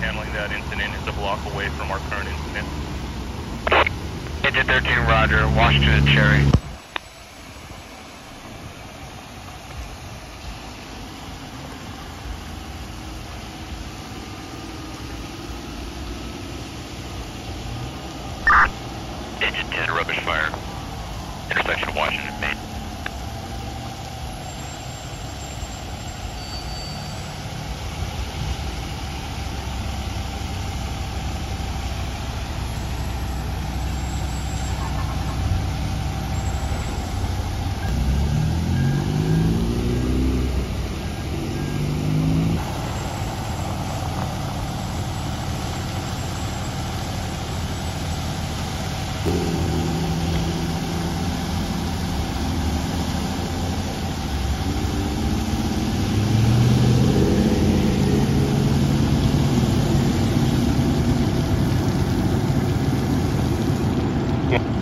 handling that incident. is a block away from our current incident. Engine 13, roger. Washington Cherry. Engine 10, rubbish fire. Intersection Washington Yeah.